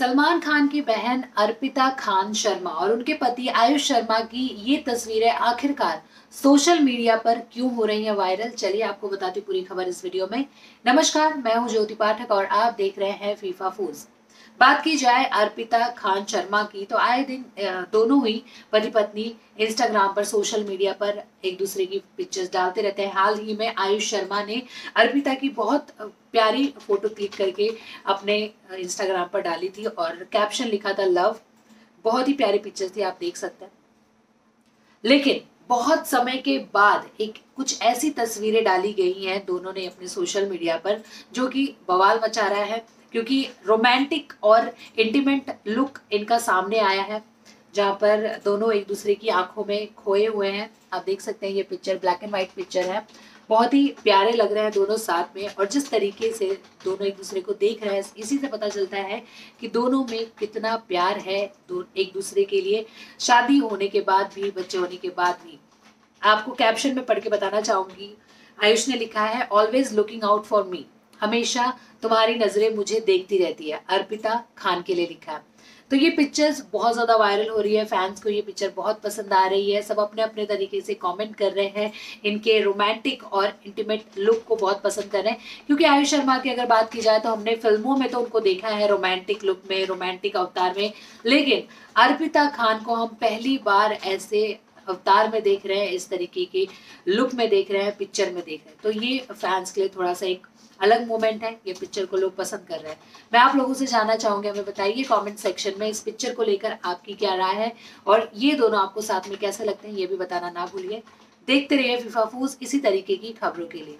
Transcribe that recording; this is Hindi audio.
सलमान खान की बहन अर्पिता खान शर्मा और उनके पति आयुष शर्मा की ये तस्वीरें आखिरकार सोशल मीडिया पर क्यों हो रही है वायरल? चलिए आपको बताती पूरी खबर इस वीडियो में। नमस्कार, मैं हूँ ज्योति पाठक और आप देख रहे हैं फीफा फूज बात की जाए अर्पिता खान शर्मा की तो आए दिन दोनों ही पति पत्नी इंस्टाग्राम पर सोशल मीडिया पर एक दूसरे की पिक्चर्स डालते रहते हैं। हाल ही में आयुष शर्मा ने अर्पिता की बहुत प्यारी फ़ोटो क्लिक करके अपने इंस्टाग्राम पर डाली थी और कैप्शन लिखा था लव बहुत ही प्यारी पिक्चर्स थी, आप देख सकते हैं। लेकिन बहुत समय के बाद एक कुछ ऐसी तस्वीरें डाली गई हैं दोनों ने अपने सोशल मीडिया पर, जो कि बवाल मचा रहा है, क्योंकि रोमांटिक और इंटीमेट लुक इनका सामने आया है, जहाँ पर दोनों एक दूसरे की आँखों में खोए हुए हैं। आप देख सकते हैं ये picture black and white picture है। बहुत ही प्यारे लग रहे हैं दोनों साथ में और जिस तरीके से दोनों एक दूसरे को देख रहे हैं, इसी से पता चलता है कि दोनों में कितना प्यार है दो, एक दूसरे के लिए। शादी होने के बाद भी, बच्चे होने के बाद भी। आपको कैप्शन में पढ़ के बताना चाहूँगी, आयुष ने लिखा है always looking out for me हमेशा तुम्हारी नज़रें मुझे देखती रहती है। अर्पिता खान के लिए लिखा है। तो ये पिक्चर्स बहुत ज़्यादा वायरल हो रही है। फैंस को ये पिक्चर बहुत पसंद आ रही है। सब अपने अपने तरीके से कमेंट कर रहे हैं। इनके रोमांटिक और इंटीमेट लुक को बहुत पसंद कर रहे हैं। क्योंकि आयुष शर्मा की अगर बात की जाए तो हमने फ़िल्मों में तो उनको देखा है रोमांटिक लुक में रोमांटिक अवतार में। लेकिन अर्पिता खान को हम पहली बार ऐसे अवतार में देख रहे हैं, इस तरीके के लुक में देख रहे हैं पिक्चर में देख रहे हैं। तो ये फैंस के लिए थोड़ा सा एक अलग मोमेंट है, ये पिक्चर को लोग पसंद कर रहे हैं। मैं आप लोगों से जानना चाहूँगी, हमें बताइए कमेंट सेक्शन में इस पिक्चर को लेकर आपकी क्या राय है? और ये दोनों आपको साथ में कैसे लगते हैं, ये भी बताना ना भूलिए। देखते रहिए फिफाफूज इसी तरीके की खबरों के लिए।